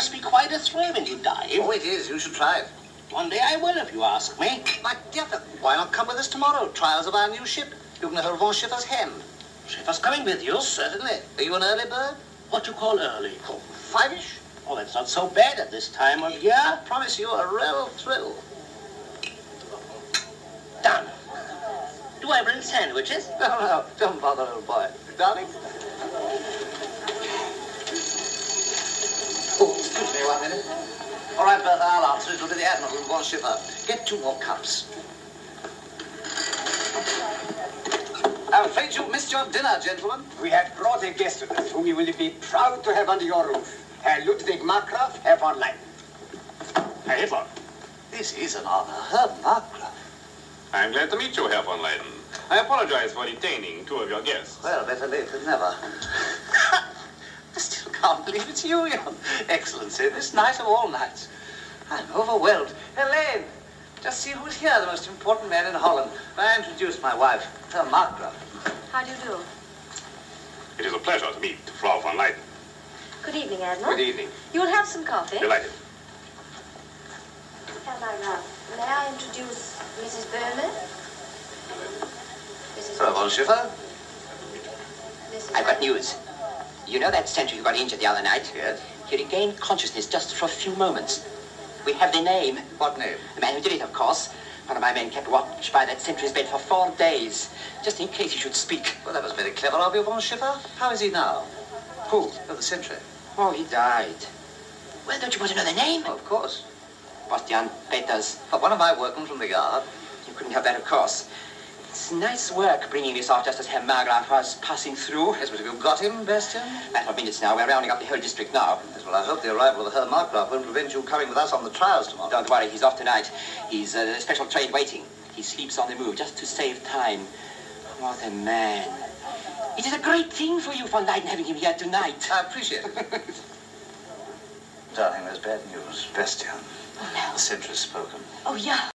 must be quite a thrill when you dive. Oh, it is. You should try it. One day I will, if you ask me. My dear, why not come with us tomorrow? Trials of our new ship. You can hold von Schiffer's hand. Schiffer's coming with you. Certainly. Are you an early bird? What do you call early? Oh, five-ish? Oh, that's not so bad at this time of year. I promise you a real thrill. Done. Do I bring sandwiches? No, no, don't bother, old boy. Darling? Me one minute. All right, Bertha, I'll answer. It'll be the Admiral who and von Schiffer. Get two more cups. I'm afraid you've missed your dinner, gentlemen. We have brought a guest with us whom you will be proud to have under your roof. Herr Ludwig Markgraf, Herr von Leyen. Herr Hitler. This is an honor. Herr Markgraf. I'm glad to meet you, Herr von Leyen. I apologize for detaining two of your guests. Well, better late than never. I still can't believe it's you, Jan. Excellency, this night of all nights. I'm overwhelmed. Helene, just see who's here, the most important man in Holland. I introduced my wife, Herr Markgraf. How do you do? It is a pleasure to meet Frau von Leyen. Good evening, Admiral. Good evening. You will have some coffee? Delighted. Herr Markgraf, may I introduce Mrs. Böhme? Mrs. Herr von Schiffer? Mrs. I've got news. You know that sentry who got injured the other night? Yes. He regained consciousness just for a few moments. We have the name. What name? The man who did it, of course. One of my men kept watch by that sentry's bed for four days, just in case he should speak. Well, that was very clever of you, von Schiffer. How is he now? Who? Oh, the sentry. Oh, he died. Well, don't you want to know the name? Oh, of course. Bastian Peters. Oh, one of my workmen from the yard. You couldn't have that, of course. It's nice work bringing this off just as Herr Markgraf was passing through. Yes, but have you got him, Bastian? Matter of minutes now. We're rounding up the whole district now. Yes, well, I hope the arrival of Herr Markgraf won't prevent you coming with us on the trials tomorrow. Don't worry, he's off tonight. He's uh, a special train waiting. He sleeps on the move just to save time. What a man. It is a great thing for you, von Leyen, having him here tonight. I appreciate it. Darling, there's bad news. Bastian. Oh, no. The sentry's spoken. Oh, yeah.